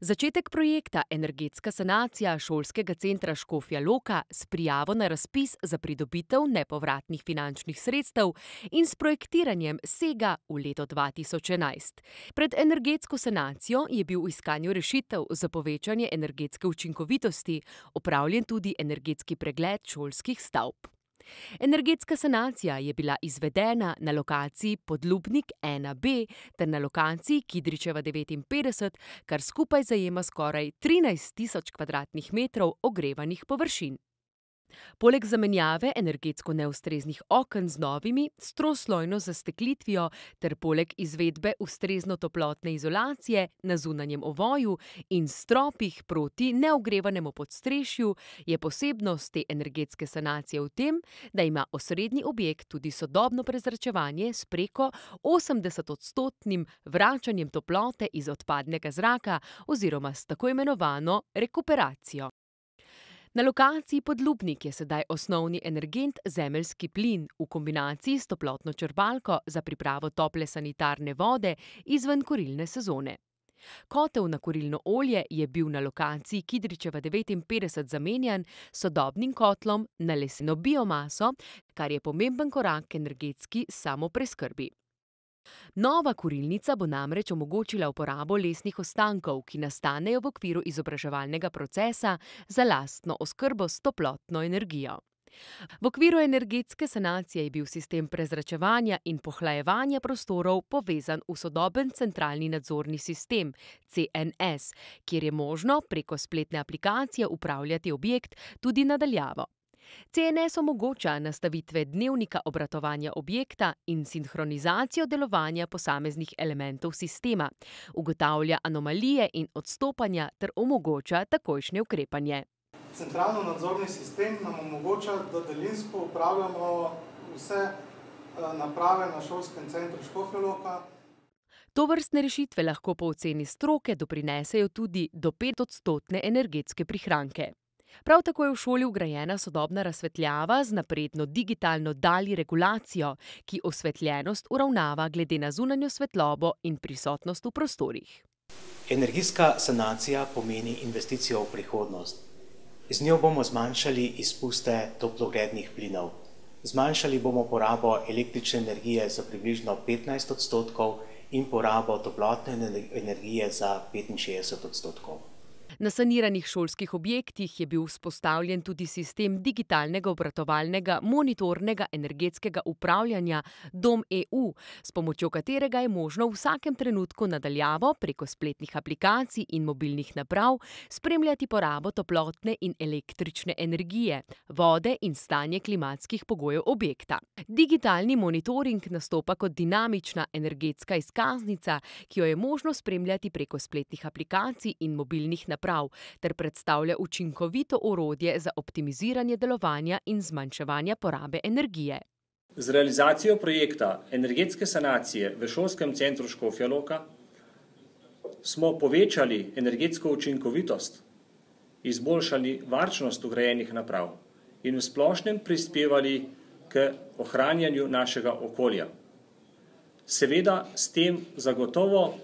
Začetek projekta Energetska sanacija šolskega centra Škofja Loka s prijavo na razpis za pridobitev nepovratnih finančnih sredstev in s projektiranjem sega v leto 2011. Pred energetsko sanacijo je bil v iskanju rešitev za povečanje energetske učinkovitosti opravljen tudi energetski pregled šolskih stavb. Energetska sanacija je bila izvedena na lokaciji Podlubnik ena B ter na lokaciji Kidričeva devetinpetdeset, kar skupaj zajema skoraj trinajst tisoč kvadratnih metrov ogrevanih površin. Poleg zamenjave energetsko neustreznih oken z novimi s troslojno zasteklitvijo ter poleg izvedbe ustrezno toplotne izolacije na zunanjem ovoju in stropih proti neogrevanemu podstrešju je posebnost te energetske sanacije v tem, da ima osrednji objekt tudi sodobno prezračevanje s preko osemdesetodstotnim vračanjem toplote iz odpadnega zraka oziroma s tako imenovano rekuperacijo. Na lokaciji Podlubnik je sedaj osnovni energent zemeljski plin v kombinaciji s toplotno črpalko za pripravo tople sanitarne vode izven kurilne sezone. Kotel na kurilno olje je bil na lokaciji Kidričeva devetinpetdeset zamenjan s sodobnim kotlom na lesno biomaso, kar je pomemben korak k energetski samopreskrbi. Nova kurilnica bo namreč omogočila uporabo lesnih ostankov, ki nastanejo v okviru izobraževalnega procesa za lastno oskrbo s toplotno energijo. V okviru energetske sanacije je bil sistem prezračevanja in pohlajevanja prostorov povezan v sodoben centralni nadzorni sistem CNS, kjer je možno preko spletne aplikacije upravljati objekt tudi na daljavo. CNS omogoča nastavitve dnevnika obratovanja objekta in sinhronizacijo delovanja posameznih elementov sistema, ugotavlja anomalije in odstopanja ter omogoča takojšnje ukrepanje. Centralno nadzorni sistem nam omogoča, da daljinsko upravljamo vse, naprave na šolskem centru Škofja Loka. Tovrstne rešitve lahko po oceni stroke doprinesejo tudi do petodstotne energetske prihranke. Prav tako je v šoli vgrajena sodobna razsvetljava z napredno digitalno dalj regulacijo, ki osvetljenost uravnava glede na zunanjo svetlobo in prisotnost v prostorih. Energijska sanacija pomeni investicijo v prihodnost. Z njo bomo zmanjšali izpuste toplogrednih plinov. Zmanjšali bomo porabo električne energije za približno petnajst odstotkov in porabo toplotne energije za petinšestdeset odstotkov. Na saniranih šolskih objektih je bil vzpostavljen tudi sistem digitalnega obratovalnega monitornega energetskega upravljanja Dom EU, s pomočjo katerega je možno v vsakem trenutku na daljavo preko spletnih aplikacij in mobilnih naprav spremljati porabo toplotne in električne energije, vode in stanje klimatskih pogojev objekta. Digitalni monitoring nastopa kot dinamična energetska izkaznica, ki jo je možno spremljati preko spletnih aplikacij in mobilnih naprav ter predstavlja učinkovito orodje za optimiziranje delovanja in zmanjševanja porabe energije. Z realizacijo projekta energetske sanacije v šolskem centru Škofja Loka smo povečali energetsko učinkovitost, izboljšali varčnost vgrajenih naprav in v splošnem prispevali k ohranjanju našega okolja. Seveda s tem zagotovo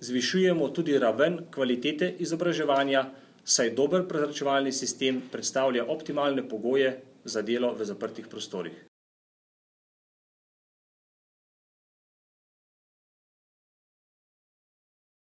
zvišujemo tudi raven kvalitete izobraževanja, saj dober prezračevalni sistem predstavlja optimalne pogoje za delo v zaprtih prostorih.